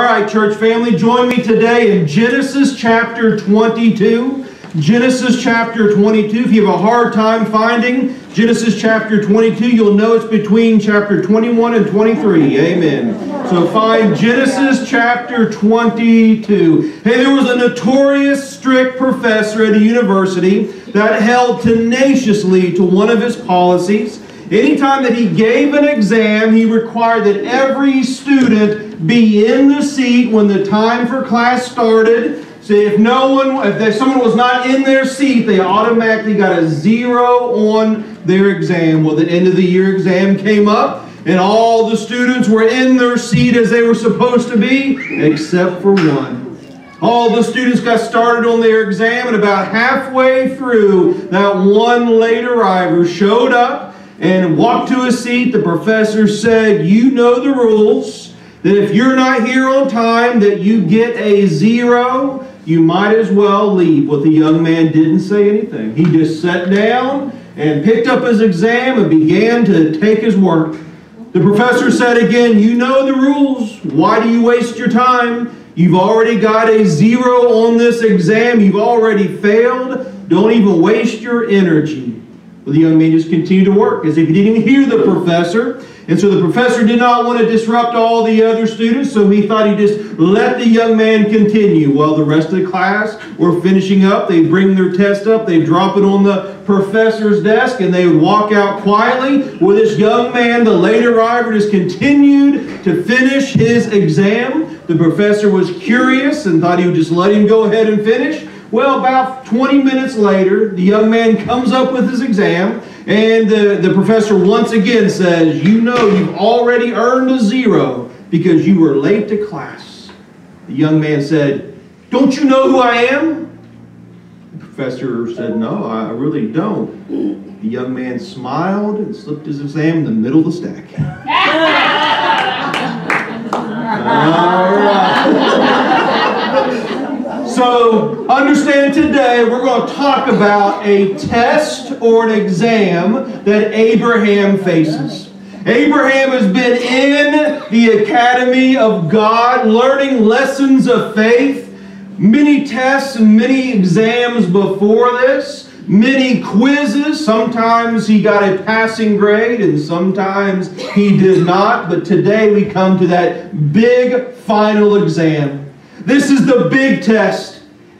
All right, church family, join me today in Genesis chapter 22. Genesis chapter 22. If you have a hard time finding Genesis chapter 22, you'll know it's between chapter 21 and 23. Amen. So find Genesis chapter 22. Hey, there was a notorious strict professor at a university that held tenaciously to one of his policies. Anytime that he gave an exam, he required that every student be in the seat when the time for class started. So if no one, if someone was not in their seat, they automatically got a zero on their exam. Well, the end of the year exam came up, and all the students were in their seat as they were supposed to be, except for one. All the students got started on their exam, and about halfway through, that one late arriver showed up and walked to a seat. The professor said, You know the rules, that if you're not here on time, that you get a zero. You might as well leave. Well, the young man didn't say anything. He just sat down and picked up his exam and began to take his work. The professor said again, You know the rules. Why do you waste your time? You've already got a zero on this exam. You've already failed. Don't even waste your energy. Well, the young man just continued to work as if he didn't even hear the professor. And so the professor did not want to disrupt all the other students, so he thought he'd just let the young man continue. While the rest of the class were finishing up, they'd bring their test up, they'd drop it on the professor's desk, and they would walk out quietly. Well, this young man, the late arriver, just continued to finish his exam. The professor was curious and thought he would just let him go ahead and finish. Well, about 20 minutes later, the young man comes up with his exam, and the, the professor once again says, You know you've already earned a zero because you were late to class. The young man said, Don't you know who I am? The professor said, No, I really don't. The young man smiled and slipped his exam in the middle of the stack. All right. So, understand today we're going to talk about a test or an exam that Abraham faces. Abraham has been in the academy of God, learning lessons of faith, many tests and many exams before this, many quizzes. Sometimes he got a passing grade and sometimes he did not. But today we come to that big final exam. This is the big test.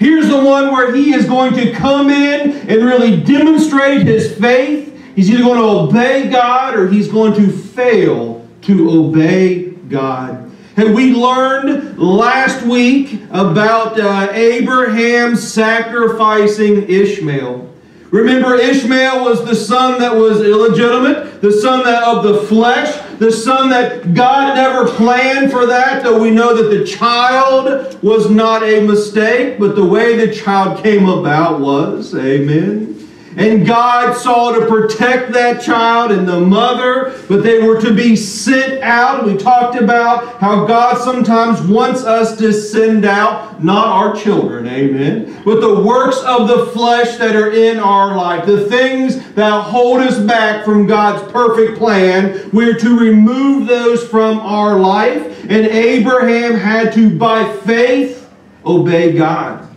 Here's the one where he is going to come in and really demonstrate his faith. He's either going to obey God or he's going to fail to obey God. And we learned last week about uh, Abraham sacrificing Ishmael. Remember, Ishmael was the son that was illegitimate, the son that of the flesh, the son that God never planned for that, though we know that the child was not a mistake, but the way the child came about was. Amen. And God saw to protect that child and the mother, but they were to be sent out. We talked about how God sometimes wants us to send out not our children, amen, but the works of the flesh that are in our life, the things that hold us back from God's perfect plan. We're to remove those from our life. And Abraham had to, by faith, obey God.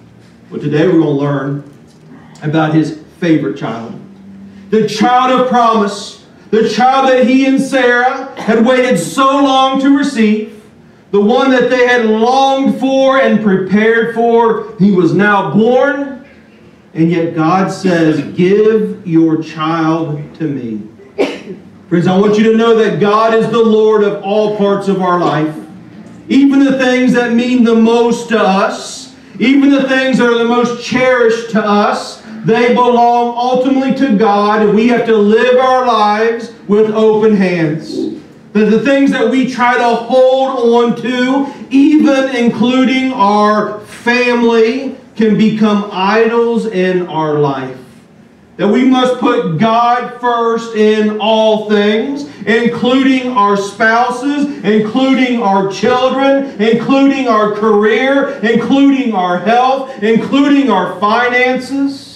But today we're going to learn about his favorite child. The child of promise. The child that he and Sarah had waited so long to receive. The one that they had longed for and prepared for. He was now born. And yet God says, Give your child to me. Friends, I want you to know that God is the Lord of all parts of our life. Even the things that mean the most to us, even the things that are the most cherished to us, they belong ultimately to God, and we have to live our lives with open hands. That the things that we try to hold on to, even including our family, can become idols in our life. That we must put God first in all things, including our spouses, including our children, including our career, including our health, including our finances.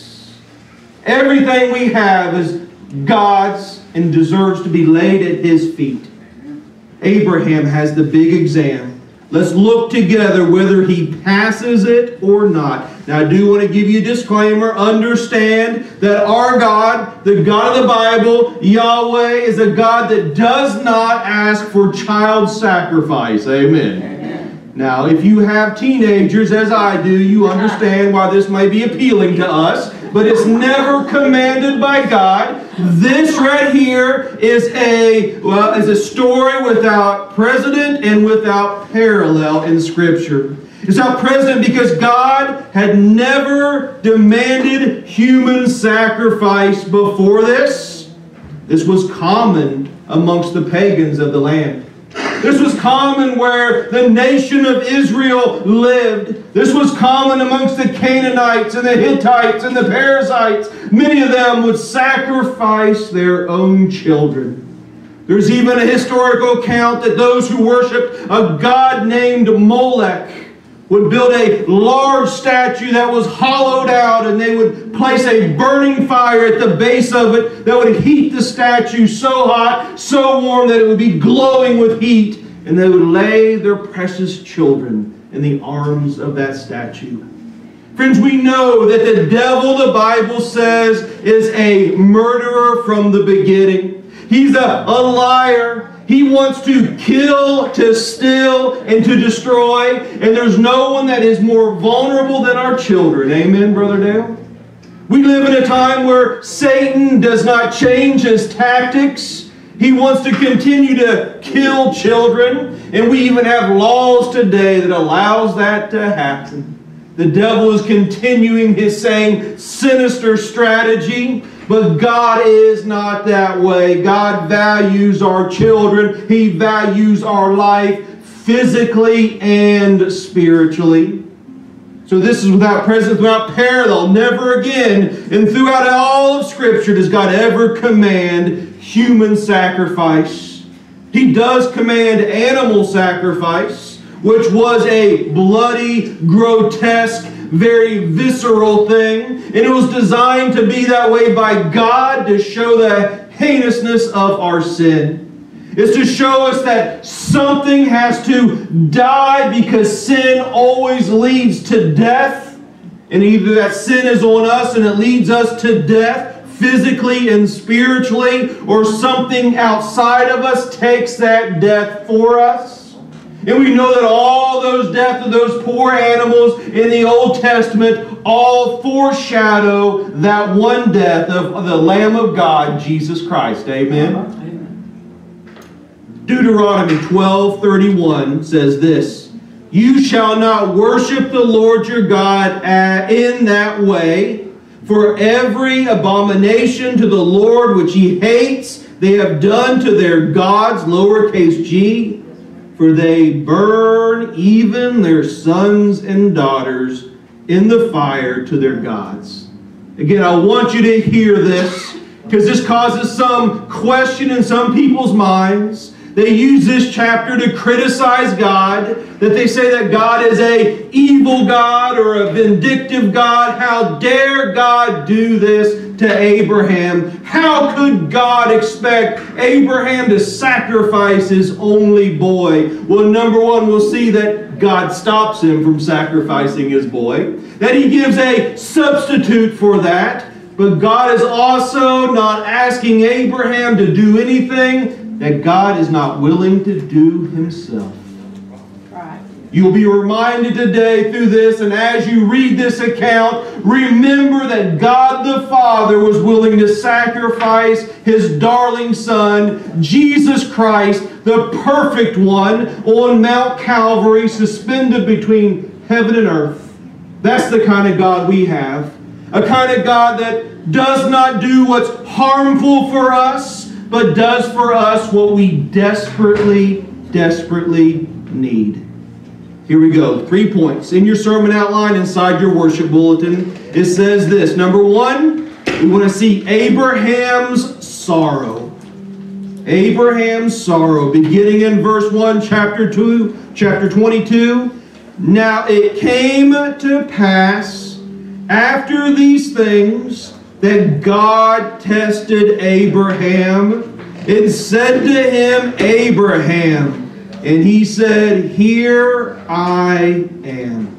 Everything we have is God's and deserves to be laid at His feet. Abraham has the big exam Let's look together whether he passes it or not. Now, I do want to give you a disclaimer. Understand that our God, the God of the Bible, Yahweh, is a God that does not ask for child sacrifice. Amen. Amen. Now, if you have teenagers, as I do, you understand why this may be appealing to us but it's never commanded by God. This right here is a well, is a story without precedent and without parallel in Scripture. It's not precedent because God had never demanded human sacrifice before this. This was common amongst the pagans of the land. This was common where the nation of Israel lived. This was common amongst the Canaanites and the Hittites and the Perizzites. Many of them would sacrifice their own children. There's even a historical account that those who worshiped a god named Molech would build a large statue that was hollowed out and they would place a burning fire at the base of it that would heat the statue so hot, so warm that it would be glowing with heat. And they would lay their precious children in the arms of that statue. Friends, we know that the devil, the Bible says, is a murderer from the beginning. He's a, a liar. He wants to kill, to steal, and to destroy. And there's no one that is more vulnerable than our children. Amen, Brother Dale? We live in a time where Satan does not change his tactics. He wants to continue to kill children. And we even have laws today that allows that to happen. The devil is continuing his same sinister strategy. But God is not that way. God values our children. He values our life physically and spiritually. So this is without precedent, without parallel. Never again, and throughout all of Scripture, does God ever command human sacrifice. He does command animal sacrifice, which was a bloody, grotesque, very visceral thing. And it was designed to be that way by God to show the heinousness of our sin. It's to show us that something has to die because sin always leads to death. And either that sin is on us and it leads us to death physically and spiritually, or something outside of us takes that death for us. And we know that all those deaths of those poor animals in the Old Testament all foreshadow that one death of the Lamb of God, Jesus Christ. Amen. Amen. Deuteronomy 12:31 says this, "You shall not worship the Lord your God uh, in that way, for every abomination to the Lord which he hates, they have done to their gods, lowercase g, for they burn even their sons and daughters in the fire to their gods. Again, I want you to hear this because this causes some question in some people's minds. They use this chapter to criticize God, that they say that God is a evil God or a vindictive God. How dare God do this to Abraham? How could God expect Abraham to sacrifice his only boy? Well, number one, we'll see that God stops him from sacrificing his boy, that he gives a substitute for that. But God is also not asking Abraham to do anything that God is not willing to do himself. You'll be reminded today through this, and as you read this account, remember that God the Father was willing to sacrifice his darling Son, Jesus Christ, the perfect one, on Mount Calvary, suspended between heaven and earth. That's the kind of God we have. A kind of God that does not do what's harmful for us, but does for us what we desperately, desperately need. Here we go. Three points. In your sermon outline inside your worship bulletin, it says this. Number one, we want to see Abraham's sorrow. Abraham's sorrow, beginning in verse 1, chapter 2, chapter 22. Now it came to pass after these things that God tested Abraham and said to him, Abraham. And he said, Here I am.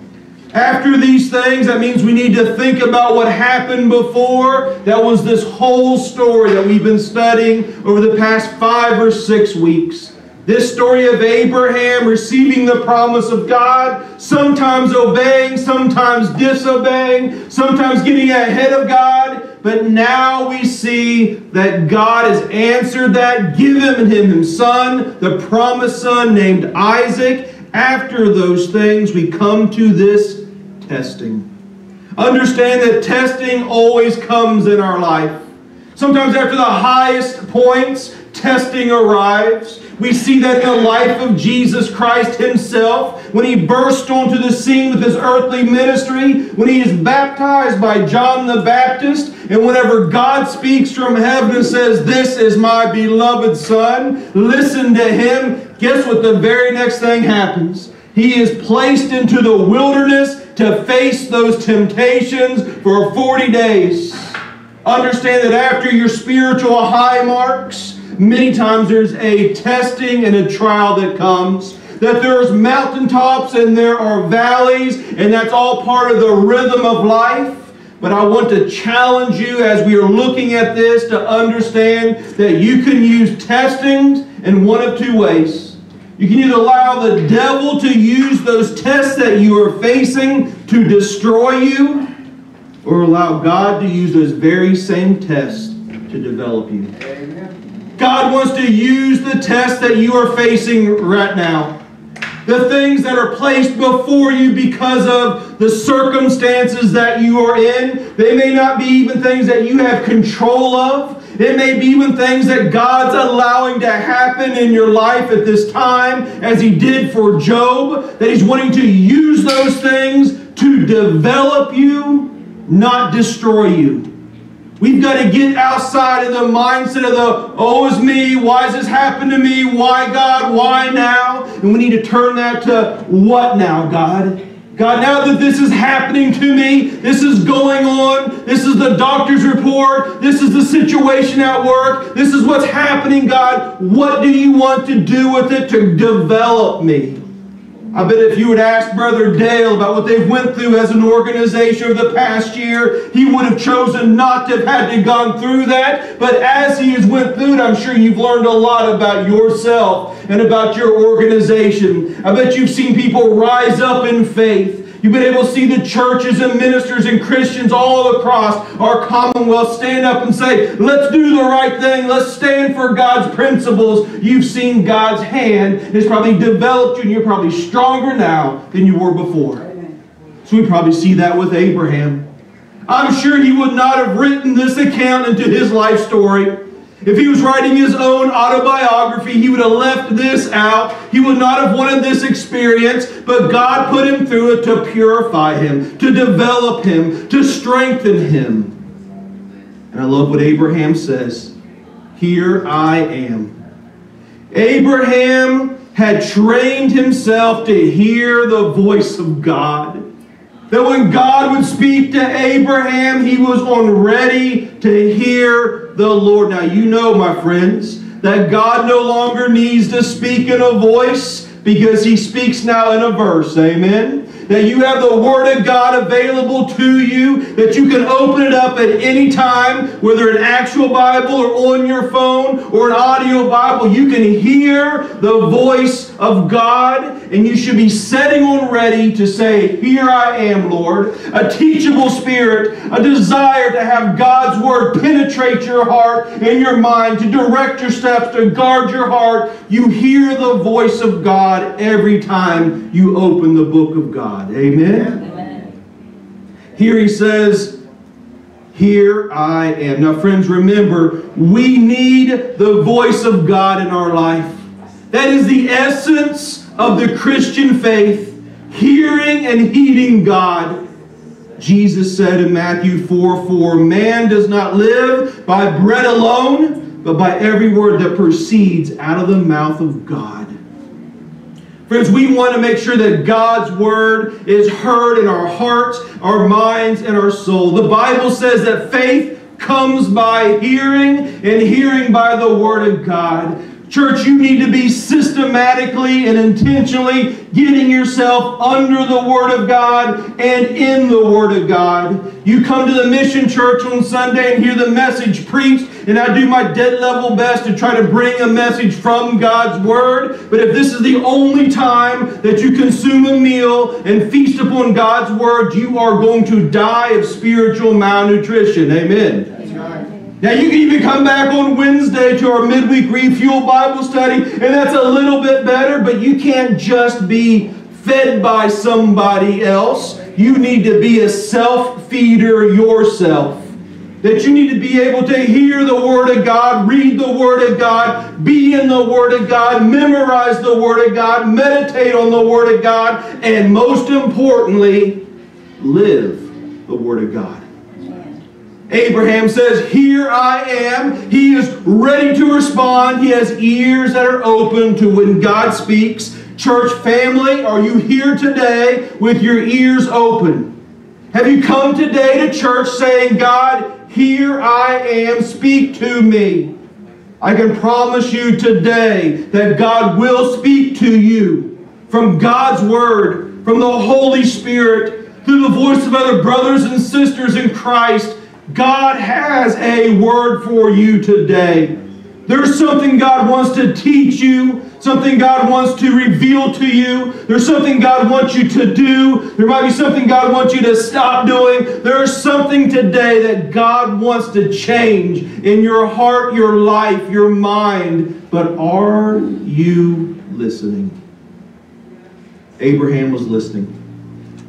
After these things, that means we need to think about what happened before. That was this whole story that we've been studying over the past five or six weeks. This story of Abraham receiving the promise of God, sometimes obeying, sometimes disobeying, sometimes getting ahead of God. But now we see that God has answered that, given him his son, the promised son named Isaac. After those things, we come to this testing. Understand that testing always comes in our life. Sometimes after the highest points, testing arrives. We see that in the life of Jesus Christ himself when he burst onto the scene with his earthly ministry, when he is baptized by John the Baptist, and whenever God speaks from heaven and says, This is my beloved Son, listen to him, guess what the very next thing happens? He is placed into the wilderness to face those temptations for 40 days. Understand that after your spiritual high marks, many times there's a testing and a trial that comes. That there's mountaintops and there are valleys, and that's all part of the rhythm of life. But I want to challenge you as we are looking at this to understand that you can use testings in one of two ways. You can either allow the devil to use those tests that you are facing to destroy you, or allow God to use those very same tests to develop you. Amen. God wants to use the test that you are facing right now. The things that are placed before you because of the circumstances that you are in. They may not be even things that you have control of. It may be even things that God's allowing to happen in your life at this time, as He did for Job, that He's wanting to use those things to develop you, not destroy you. We've got to get outside of the mindset of the, oh, it's me, why has this happened to me, why God, why now? And we need to turn that to, what now, God? God, now that this is happening to me, this is going on, this is the doctor's report, this is the situation at work, this is what's happening, God, what do you want to do with it to develop me? I bet if you would ask Brother Dale about what they've went through as an organization over the past year, he would have chosen not to have had to gone through that. But as he has went through it, I'm sure you've learned a lot about yourself and about your organization. I bet you've seen people rise up in faith. You've been able to see the churches and ministers and Christians all across our commonwealth stand up and say, let's do the right thing. Let's stand for God's principles. You've seen God's hand has probably developed you and you're probably stronger now than you were before. So we probably see that with Abraham. I'm sure he would not have written this account into his life story if he was writing his own autobiography, he would have left this out. He would not have wanted this experience, but God put him through it to purify him, to develop him, to strengthen him. And I love what Abraham says Here I am. Abraham had trained himself to hear the voice of God. That when God would speak to Abraham, he was on ready to hear the Lord. Now, you know, my friends, that God no longer needs to speak in a voice because he speaks now in a verse. Amen that you have the Word of God available to you, that you can open it up at any time, whether an actual Bible or on your phone or an audio Bible. You can hear the voice of God, and you should be setting on ready to say, Here I am, Lord. A teachable spirit, a desire to have God's Word penetrate your heart and your mind, to direct your steps, to guard your heart. You hear the voice of God every time you open the book of God. God. Amen? Amen. Here he says, Here I am. Now, friends, remember, we need the voice of God in our life. That is the essence of the Christian faith hearing and heeding God. Jesus said in Matthew 4 4, Man does not live by bread alone, but by every word that proceeds out of the mouth of God. Friends, we want to make sure that God's word is heard in our hearts, our minds, and our soul. The Bible says that faith comes by hearing, and hearing by the word of God. Church, you need to be systematically and intentionally getting yourself under the Word of God and in the Word of God. You come to the mission church on Sunday and hear the message preached, and I do my dead level best to try to bring a message from God's Word. But if this is the only time that you consume a meal and feast upon God's Word, you are going to die of spiritual malnutrition. Amen. Now, you can even come back on Wednesday to our midweek refuel Bible study, and that's a little bit better, but you can't just be fed by somebody else. You need to be a self feeder yourself. That you need to be able to hear the Word of God, read the Word of God, be in the Word of God, memorize the Word of God, meditate on the Word of God, and most importantly, live the Word of God. Abraham says, Here I am. He is ready to respond. He has ears that are open to when God speaks. Church family, are you here today with your ears open? Have you come today to church saying, God, here I am, speak to me? I can promise you today that God will speak to you from God's Word, from the Holy Spirit, through the voice of other brothers and sisters in Christ God has a word for you today. There's something God wants to teach you, something God wants to reveal to you. There's something God wants you to do. There might be something God wants you to stop doing. There's something today that God wants to change in your heart, your life, your mind. But are you listening? Abraham was listening.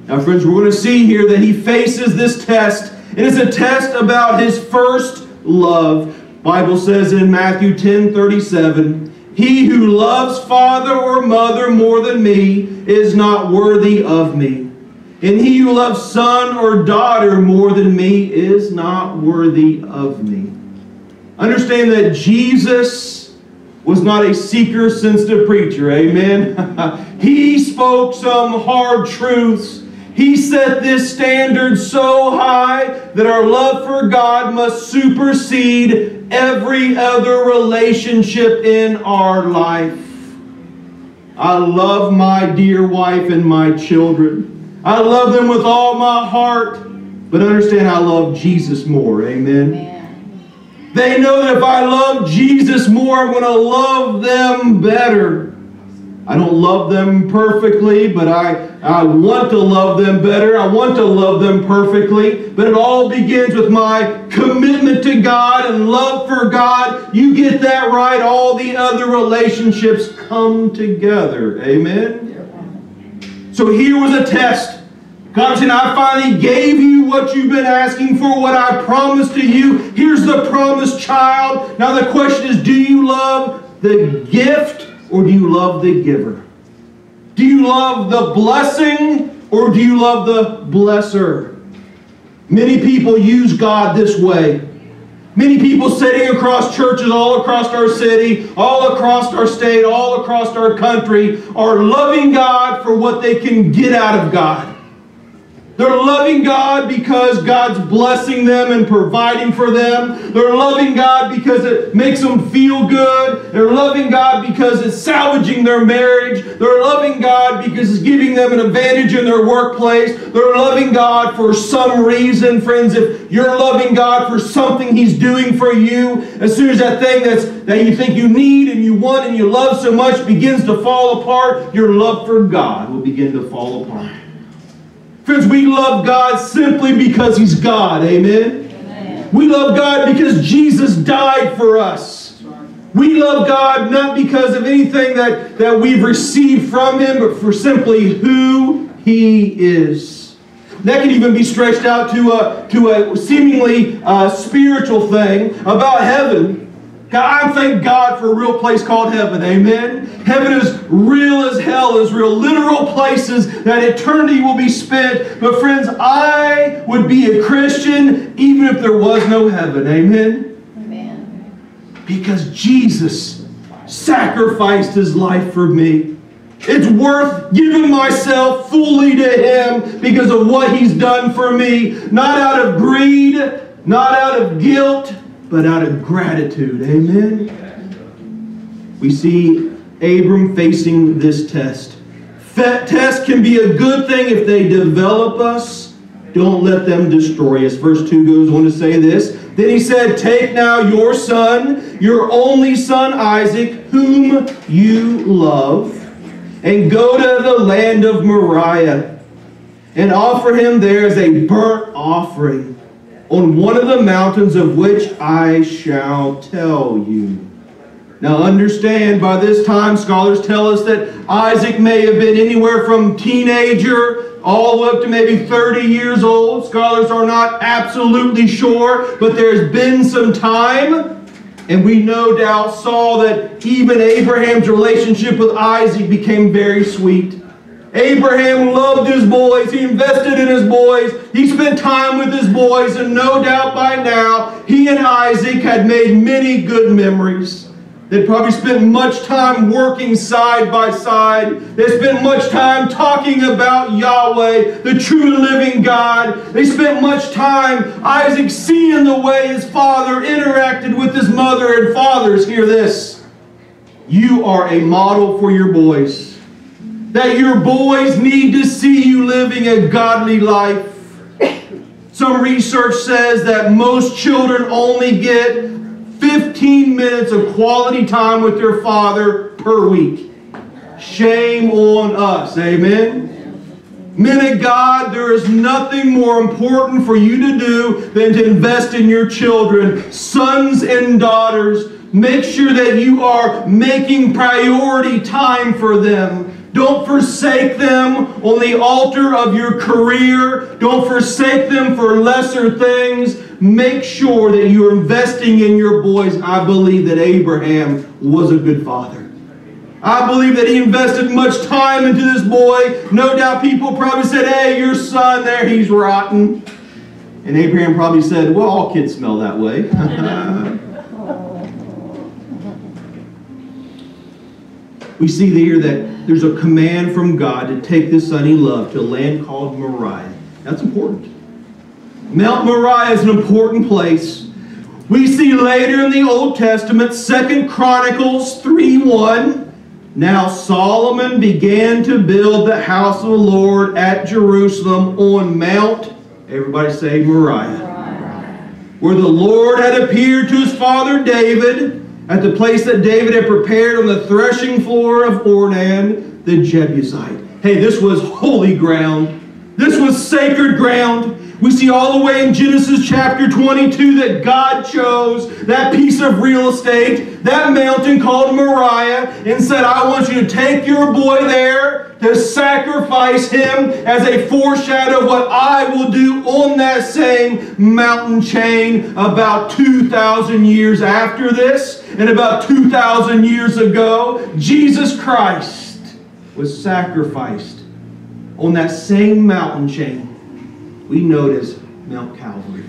Now, friends, we're going to see here that he faces this test it is a test about his first love. Bible says in Matthew 10 37, He who loves father or mother more than me is not worthy of me. And he who loves son or daughter more than me is not worthy of me. Understand that Jesus was not a seeker sensitive preacher. Amen. he spoke some hard truths he set this standard so high that our love for God must supersede every other relationship in our life. I love my dear wife and my children. I love them with all my heart, but understand I love Jesus more. Amen. Amen. They know that if I love Jesus more, I'm going to love them better. I don't love them perfectly, but I, I want to love them better. I want to love them perfectly. But it all begins with my commitment to God and love for God. You get that right, all the other relationships come together. Amen? So here was a test. God said, I finally gave you what you've been asking for, what I promised to you. Here's the promised child. Now the question is, do you love the gift or do you love the giver? Do you love the blessing or do you love the blesser? Many people use God this way. Many people sitting across churches all across our city, all across our state, all across our country are loving God for what they can get out of God. They're loving God because God's blessing them and providing for them. They're loving God because it makes them feel good. They're loving God because it's salvaging their marriage. They're loving God because it's giving them an advantage in their workplace. They're loving God for some reason, friends. If you're loving God for something He's doing for you, as soon as that thing that's that you think you need and you want and you love so much begins to fall apart, your love for God will begin to fall apart. Friends, we love God simply because He's God. Amen? Amen? We love God because Jesus died for us. We love God not because of anything that, that we've received from Him, but for simply who He is. That can even be stretched out to a, to a seemingly uh, spiritual thing about heaven. God, I thank God for a real place called heaven. Amen. Heaven is real as hell, is real literal places that eternity will be spent. But friends, I would be a Christian even if there was no heaven. Amen. Amen. Because Jesus sacrificed his life for me. It's worth giving myself fully to him because of what he's done for me. Not out of greed, not out of guilt, but out of gratitude. Amen? we see Abram facing this test. Test can be a good thing if they develop us. Don't let them destroy us. Verse 2 goes on to say this. Then he said, Take now your son, your only son Isaac, whom you love, and go to the land of Moriah, and offer him there as a burnt offering on one of the mountains of which I shall tell you. Now, understand, by this time, scholars tell us that Isaac may have been anywhere from teenager all up to maybe 30 years old. Scholars are not absolutely sure, but there's been some time. And we no doubt saw that even Abraham's relationship with Isaac became very sweet. Abraham loved his boys. He invested in his boys. He spent time with his boys. And no doubt by now, he and Isaac had made many good memories. They probably spent much time working side by side. They spent much time talking about Yahweh, the true living God. They spent much time, Isaac, seeing the way his father interacted with his mother. And fathers, hear this. You are a model for your boys. That your boys need to see you living a godly life. Some research says that most children only get 15 minutes of quality time with their father per week. Shame on us. Amen. Men of God, there is nothing more important for you to do than to invest in your children, sons and daughters. Make sure that you are making priority time for them. Don't forsake them on the altar of your career. Don't forsake them for lesser things. Make sure that you're investing in your boys. I believe that Abraham was a good father. I believe that he invested much time into this boy. No doubt people probably said, hey, your son there, he's rotten. And Abraham probably said, well, all kids smell that way. we see here that there's a command from God to take this son he loved to a land called Moriah. That's important. Mount Moriah is an important place. We see later in the Old Testament, Second Chronicles 3.1, Now Solomon began to build the house of the Lord at Jerusalem on Mount, everybody say Moriah, where the Lord had appeared to his father David, at the place that David had prepared on the threshing floor of Ornan the Jebusite. Hey, this was holy ground. This was sacred ground. We see all the way in Genesis chapter 22 that God chose that piece of real estate, that mountain called Moriah, and said, I want you to take your boy there to sacrifice him as a foreshadow of what I will do on that same mountain chain about 2,000 years after this. And about 2,000 years ago, Jesus Christ was sacrificed on that same mountain chain we know it as Mount Calvary.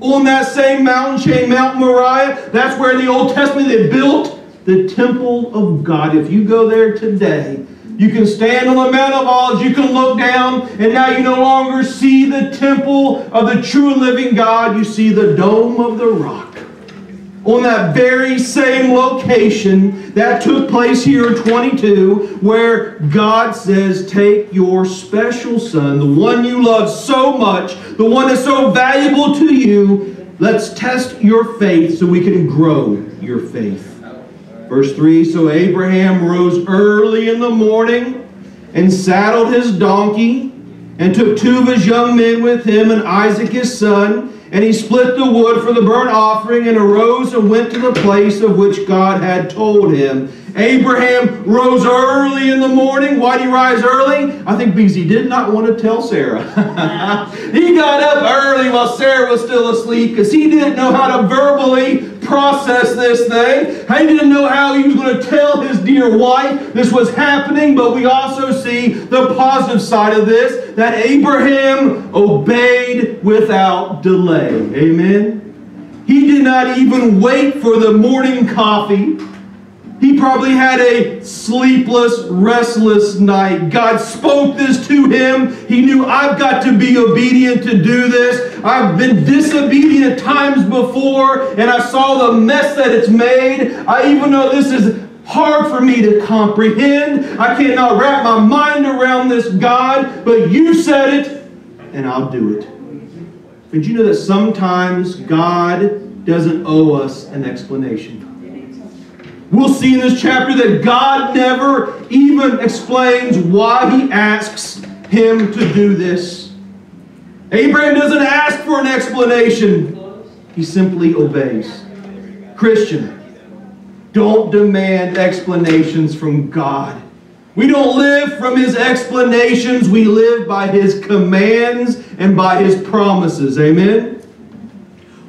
On that same mountain chain, Mount Moriah, that's where in the Old Testament they built the temple of God. If you go there today, you can stand on the Mount of Olives, you can look down, and now you no longer see the temple of the true living God. You see the dome of the rock on that very same location that took place here in 22 where God says, take your special son, the one you love so much, the one that's so valuable to you, let's test your faith so we can grow your faith. Verse 3, So Abraham rose early in the morning and saddled his donkey and took two of his young men with him and Isaac his son and he split the wood for the burnt offering and arose and went to the place of which God had told him. Abraham rose early in the morning. Why did he rise early? I think because he did not want to tell Sarah. he got up early while Sarah was still asleep because he didn't know how to verbally process this thing. He didn't know how he was going to tell his dear wife this was happening, but we also see the positive side of this that Abraham obeyed without delay. Amen. He did not even wait for the morning coffee He probably had a sleepless, restless night. God spoke this to him. He knew, I've got to be obedient to do this. I've been disobedient times before, and I saw the mess that it's made. I even know this is hard for me to comprehend. I cannot wrap my mind around this, God, but you said it, and I'll do it. Did you know that sometimes God doesn't owe us an explanation? We'll see in this chapter that God never even explains why he asks him to do this. Abraham doesn't ask for an explanation, he simply obeys. Christian, don't demand explanations from God. We don't live from his explanations, we live by his commands and by his promises. Amen?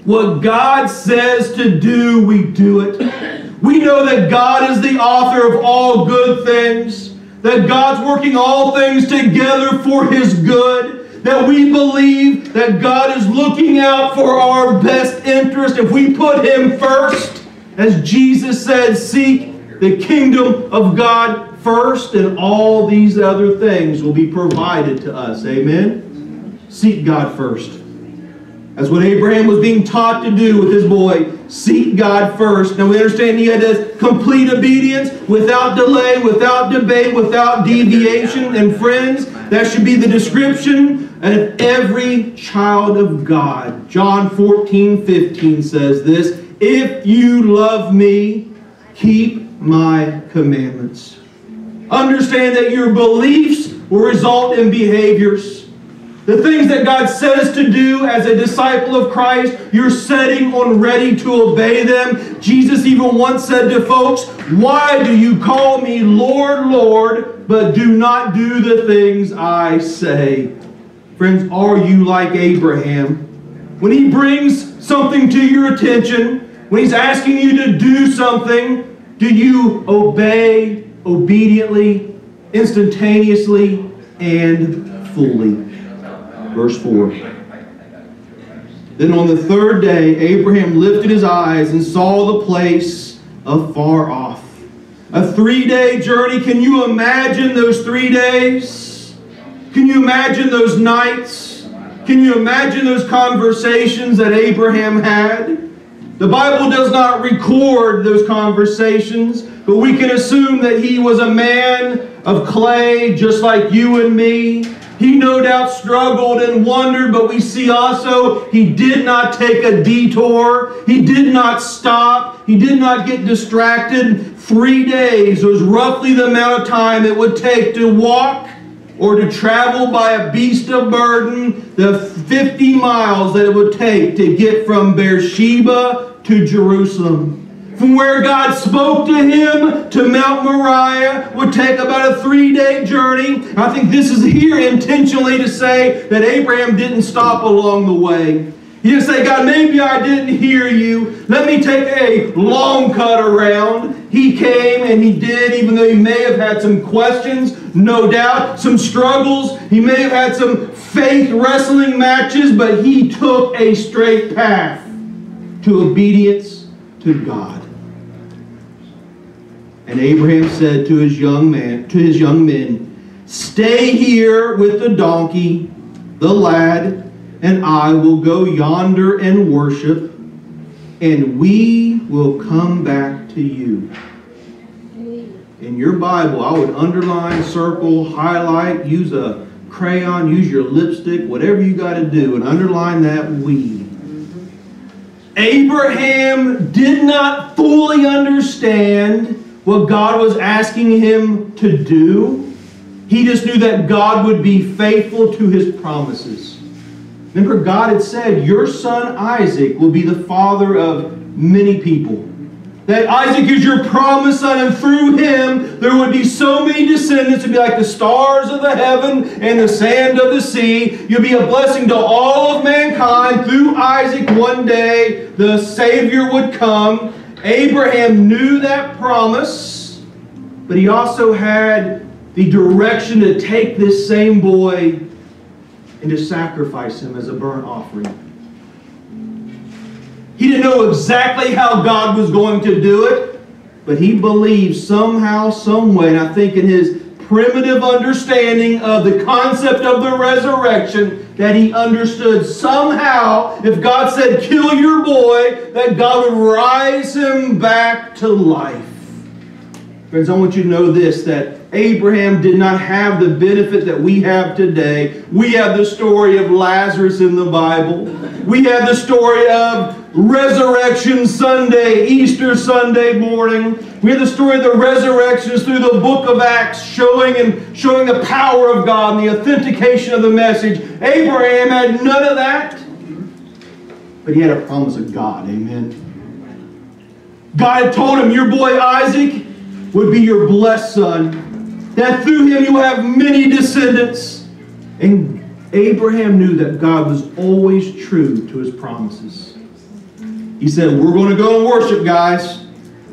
What God says to do, we do it. We know that God is the author of all good things, that God's working all things together for His good, that we believe that God is looking out for our best interest. If we put Him first, as Jesus said, seek the kingdom of God first, and all these other things will be provided to us. Amen? Seek God first. That's what Abraham was being taught to do with his boy. Seek God first. Now we understand he had this complete obedience without delay, without debate, without deviation. And friends, that should be the description of every child of God. John 14, 15 says this If you love me, keep my commandments. Understand that your beliefs will result in behaviors. The things that God says to do as a disciple of Christ, you're setting on ready to obey them. Jesus even once said to folks, Why do you call me Lord, Lord, but do not do the things I say? Friends, are you like Abraham? When he brings something to your attention, when he's asking you to do something, do you obey obediently, instantaneously, and fully? Verse 4. Then on the third day, Abraham lifted his eyes and saw the place afar off. A three day journey. Can you imagine those three days? Can you imagine those nights? Can you imagine those conversations that Abraham had? The Bible does not record those conversations, but we can assume that he was a man of clay just like you and me. He no doubt struggled and wondered, but we see also he did not take a detour. He did not stop. He did not get distracted. Three days was roughly the amount of time it would take to walk or to travel by a beast of burden the 50 miles that it would take to get from Beersheba to Jerusalem from where God spoke to him to Mount Moriah would take about a three day journey. I think this is here intentionally to say that Abraham didn't stop along the way. He didn't say, God, maybe I didn't hear you. Let me take a long cut around. He came and he did, even though he may have had some questions, no doubt, some struggles. He may have had some faith wrestling matches, but he took a straight path to obedience to God. And Abraham said to his young man, to his young men, Stay here with the donkey, the lad, and I will go yonder and worship, and we will come back to you. In your Bible, I would underline, circle, highlight, use a crayon, use your lipstick, whatever you got to do, and underline that we. Abraham did not fully understand what God was asking him to do. He just knew that God would be faithful to his promises. Remember, God had said, Your son Isaac will be the father of many people. That Isaac is your promised son, and through him there would be so many descendants to be like the stars of the heaven and the sand of the sea. You'll be a blessing to all of mankind. Through Isaac, one day the Savior would come. Abraham knew that promise, but he also had the direction to take this same boy and to sacrifice him as a burnt offering. He didn't know exactly how God was going to do it, but he believed somehow, some way, and I think in his primitive understanding of the concept of the resurrection, that he understood somehow, if God said, kill your boy, that God would rise him back to life. Friends, I want you to know this that Abraham did not have the benefit that we have today. We have the story of Lazarus in the Bible. We have the story of Resurrection Sunday, Easter Sunday morning. We have the story of the resurrections through the book of Acts, showing and showing the power of God and the authentication of the message. Abraham had none of that, but he had a promise of God. Amen. God had told him, Your boy Isaac would be your blessed son, that through him you will have many descendants. And Abraham knew that God was always true to his promises. He said, We're going to go and worship, guys.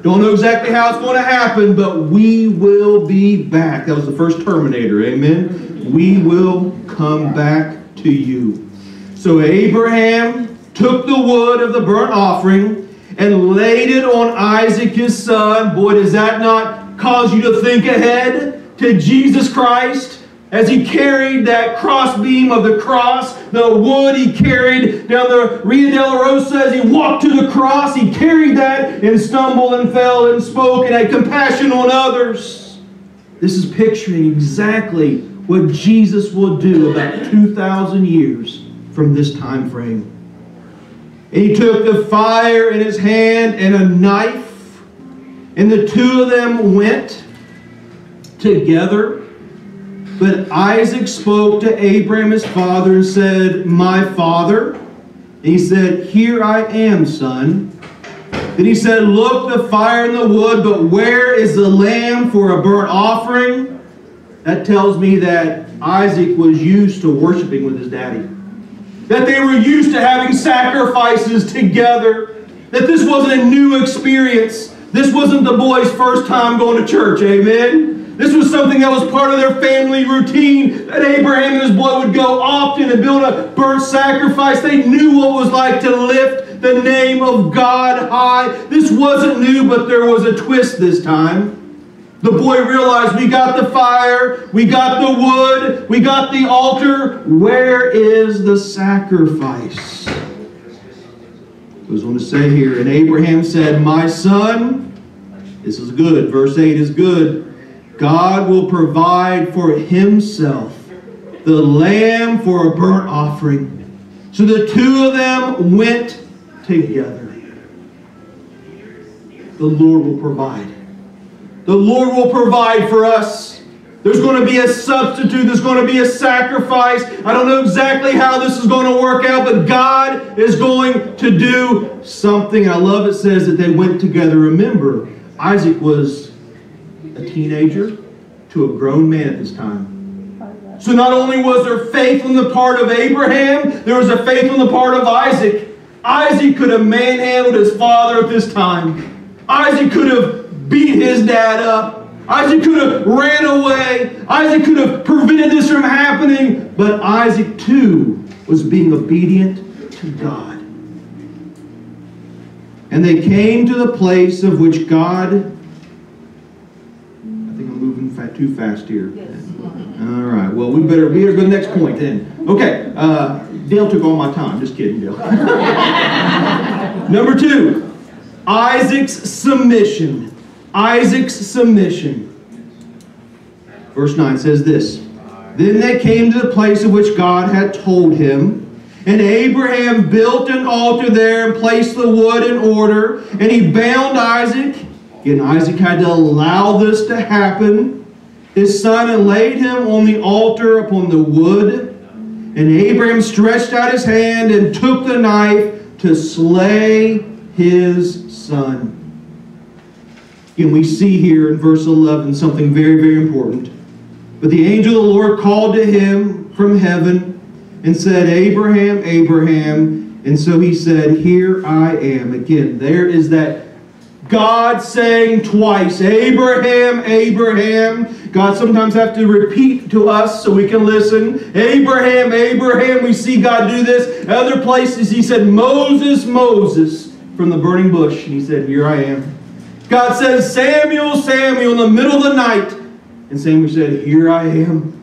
Don't know exactly how it's going to happen, but we will be back. That was the first Terminator. Amen. We will come back to you. So Abraham took the wood of the burnt offering and laid it on Isaac his son. Boy, does that not cause you to think ahead to Jesus Christ? As he carried that crossbeam of the cross, the wood he carried down the Via Rosa as he walked to the cross, he carried that and stumbled and fell and spoke and had compassion on others. This is picturing exactly what Jesus will do about 2,000 years from this time frame. He took the fire in his hand and a knife, and the two of them went together. But Isaac spoke to Abraham his father and said, My father. And he said, Here I am, son. Then he said, Look, the fire and the wood, but where is the lamb for a burnt offering? That tells me that Isaac was used to worshiping with his daddy that they were used to having sacrifices together, that this wasn't a new experience. This wasn't the boys' first time going to church, amen? This was something that was part of their family routine, that Abraham and his boy would go often and build a burnt sacrifice. They knew what it was like to lift the name of God high. This wasn't new, but there was a twist this time. The boy realized we got the fire, we got the wood, we got the altar. Where is the sacrifice? Goes on to say here, and Abraham said, My son, this is good. Verse 8 is good. God will provide for himself the lamb for a burnt offering. So the two of them went together. The Lord will provide. The Lord will provide for us. There's going to be a substitute. There's going to be a sacrifice. I don't know exactly how this is going to work out, but God is going to do something. I love it says that they went together. Remember, Isaac was a teenager to a grown man at this time. So not only was there faith on the part of Abraham, there was a faith on the part of Isaac. Isaac could have manhandled his father at this time. Isaac could have beat his dad up. Isaac could have ran away. Isaac could have prevented this from happening. But Isaac, too, was being obedient to God. And they came to the place of which God. Too fast here. All right. Well, we better, better go to the next point then. Okay. Uh, Dale took all my time. Just kidding, Dale. Number two, Isaac's submission. Isaac's submission. Verse 9 says this Then they came to the place of which God had told him. And Abraham built an altar there and placed the wood in order. And he bound Isaac. And Isaac had to allow this to happen. His son and laid him on the altar upon the wood. And Abraham stretched out his hand and took the knife to slay his son. And we see here in verse 11 something very, very important. But the angel of the Lord called to him from heaven and said, Abraham, Abraham. And so he said, Here I am. Again, there is that God saying twice, Abraham, Abraham. God sometimes have to repeat to us so we can listen. Abraham, Abraham. We see God do this. Other places he said, Moses, Moses from the burning bush. And he said, Here I am. God says, Samuel, Samuel, in the middle of the night. And Samuel said, Here I am.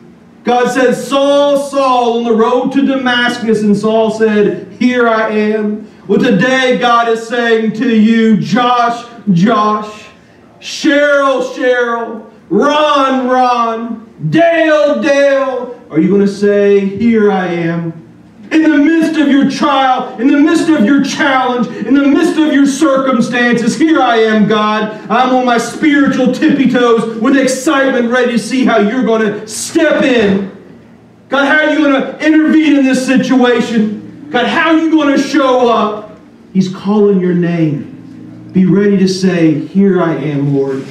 God said, Saul, Saul, on the road to Damascus. And Saul said, Here I am. Well, today God is saying to you, Josh, Josh, Cheryl, Cheryl, Ron, Ron, Dale, Dale, are you going to say, Here I am? In the midst of your trial, in the midst of your challenge, in the midst of your circumstances, here I am, God. I'm on my spiritual tippy toes with excitement, ready to see how you're going to step in. God, how are you going to intervene in this situation? God, how are you going to show up? He's calling your name. Be ready to say, Here I am, Lord.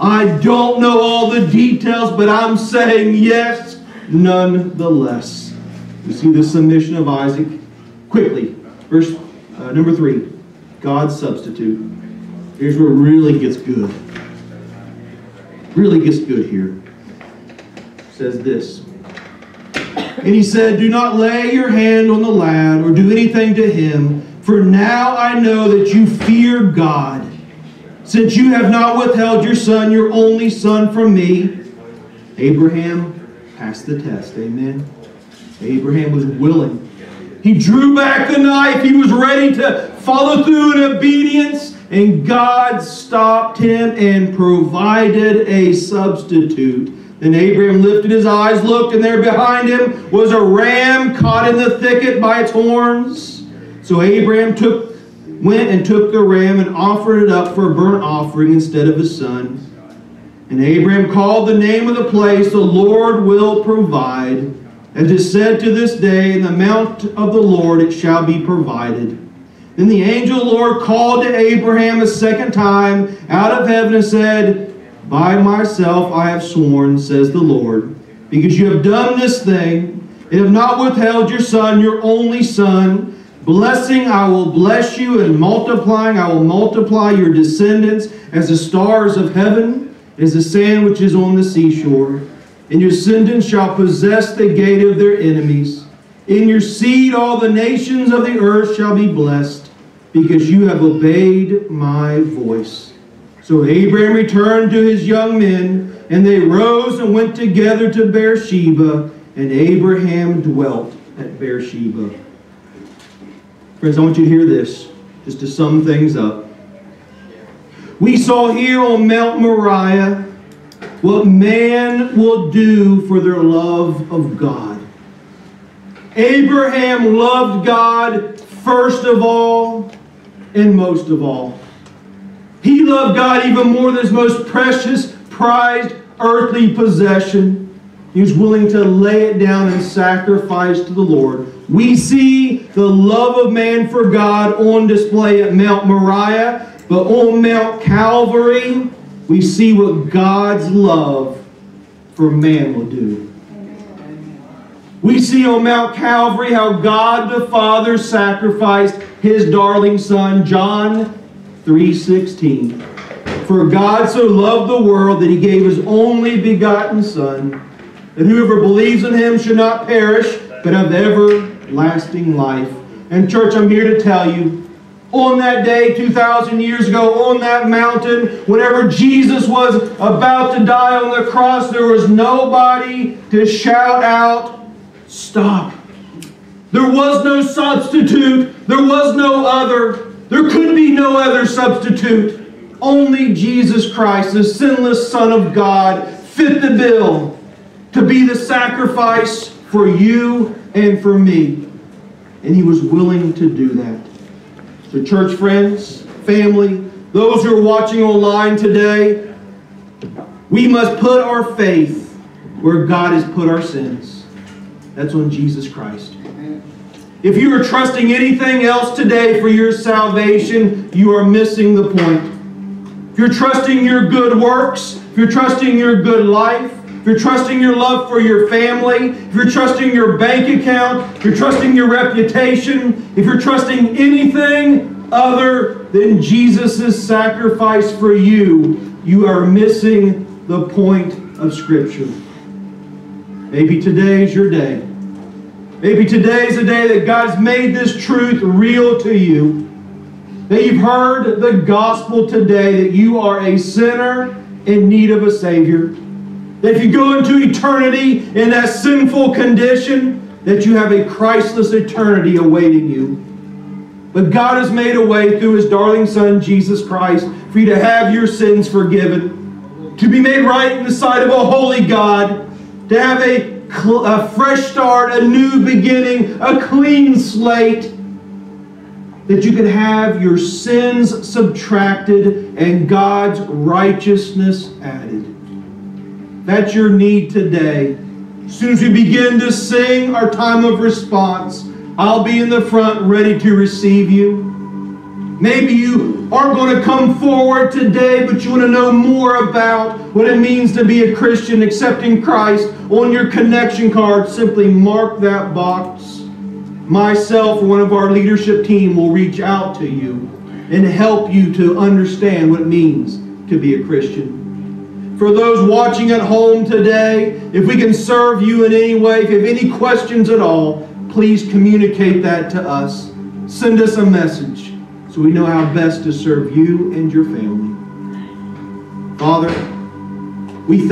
I don't know all the details, but I'm saying yes nonetheless. We see the submission of Isaac quickly. Verse uh, number three God's substitute. Here's where it really gets good. Really gets good here. It says this. And he said, Do not lay your hand on the lad or do anything to him, for now I know that you fear God, since you have not withheld your son, your only son, from me. Abraham passed the test. Amen. Abraham was willing. He drew back the knife. He was ready to follow through in obedience. And God stopped him and provided a substitute. Then Abraham lifted his eyes, looked, and there behind him was a ram caught in the thicket by its horns. So Abraham took, went and took the ram and offered it up for a burnt offering instead of his son. And Abraham called the name of the place, The Lord Will Provide. As is said to this day, in the mount of the Lord it shall be provided. Then the angel of the Lord called to Abraham a second time out of heaven and said, By myself I have sworn, says the Lord, because you have done this thing, and have not withheld your son, your only son. Blessing I will bless you, and multiplying I will multiply your descendants as the stars of heaven, as the sand which is on the seashore and your descendants shall possess the gate of their enemies. In your seed all the nations of the earth shall be blessed, because you have obeyed my voice. So Abraham returned to his young men, and they rose and went together to Beersheba, and Abraham dwelt at Beersheba. Friends, I want you to hear this, just to sum things up. We saw here on Mount Moriah what man will do for their love of God. Abraham loved God first of all and most of all. He loved God even more than his most precious, prized earthly possession. He was willing to lay it down and sacrifice to the Lord. We see the love of man for God on display at Mount Moriah, but on Mount Calvary, we see what God's love for man will do. We see on Mount Calvary how God the Father sacrificed his darling son, John 3.16. For God so loved the world that he gave his only begotten Son, that whoever believes in him should not perish, but have everlasting life. And church, I'm here to tell you, on that day 2,000 years ago on that mountain, whenever Jesus was about to die on the cross, there was nobody to shout out, Stop. There was no substitute. There was no other. There could be no other substitute. Only Jesus Christ, the sinless Son of God, fit the bill to be the sacrifice for you and for me. And he was willing to do that. So, church friends, family, those who are watching online today, we must put our faith where God has put our sins. That's on Jesus Christ. If you are trusting anything else today for your salvation, you are missing the point. If you're trusting your good works, if you're trusting your good life, if you're trusting your love for your family, if you're trusting your bank account, if you're trusting your reputation, if you're trusting anything other than Jesus' sacrifice for you, you are missing the point of Scripture. Maybe today is your day. Maybe today is the day that God's made this truth real to you. that you've heard the gospel today that you are a sinner in need of a Savior. That if you go into eternity in that sinful condition, that you have a Christless eternity awaiting you. But God has made a way through His darling Son, Jesus Christ, for you to have your sins forgiven, to be made right in the sight of a holy God, to have a, a fresh start, a new beginning, a clean slate, that you can have your sins subtracted and God's righteousness added. That's your need today. As soon as we begin to sing our time of response, I'll be in the front ready to receive you. Maybe you aren't going to come forward today, but you want to know more about what it means to be a Christian, accepting Christ. On your connection card, simply mark that box. Myself or one of our leadership team will reach out to you and help you to understand what it means to be a Christian for those watching at home today, if we can serve you in any way, if you have any questions at all, please communicate that to us. Send us a message so we know how best to serve you and your family. Father, we